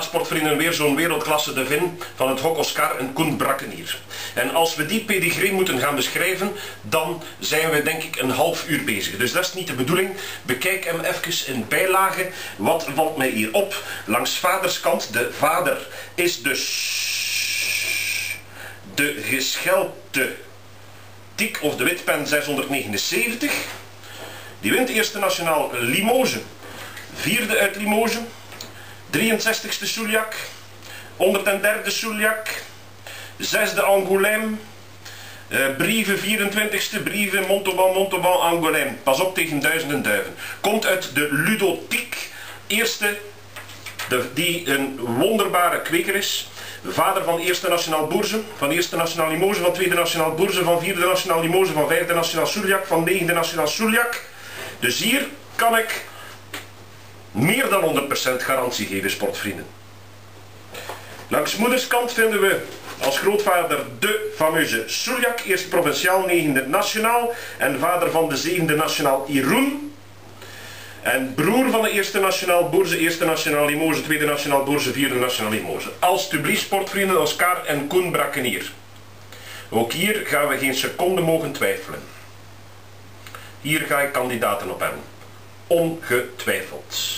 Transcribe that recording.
sportvrienden weer zo'n wereldklasse de Vin van het Hok Oscar en Koen Brakkenier. En als we die pedigree moeten gaan beschrijven, dan zijn we denk ik een half uur bezig. Dus dat is niet de bedoeling. Bekijk hem even in bijlage. Wat valt mij hier op? Langs vaderskant, de vader is dus de geschelpte Tik of de Witpen 679. Die wint eerste nationaal Limoges. Vierde uit Limoges. 63ste Souliac. 103e Souliac. Zesde Angoulême. Uh, brieven 24ste, brieven Montauban, Montauban, Angoulême. Pas op tegen duizenden duiven. Komt uit de Ludotiek. Eerste, de, die een wonderbare kweker is. Vader van Eerste Nationaal Bourge, van Eerste Nationaal Limoges, van Tweede Nationaal Bourge, van Vierde Nationaal Limoges, van Vijfde Nationaal Souliac, van Negende Nationaal Souliac. Dus hier kan ik meer dan 100% garantie geven, sportvrienden. Langs moederskant vinden we als grootvader de fameuze Souliac, eerst provinciaal, negende nationaal en vader van de zevende nationaal Iroen. En broer van de eerste nationaal Boerze, eerste nationaal Limoges, tweede nationaal Boerze, vierde nationaal Limoges. Alsjeblieft sportvrienden Oscar en Koen Brakkenier. Ook hier gaan we geen seconde mogen twijfelen. Hier ga ik kandidaten op hebben. Ongetwijfeld.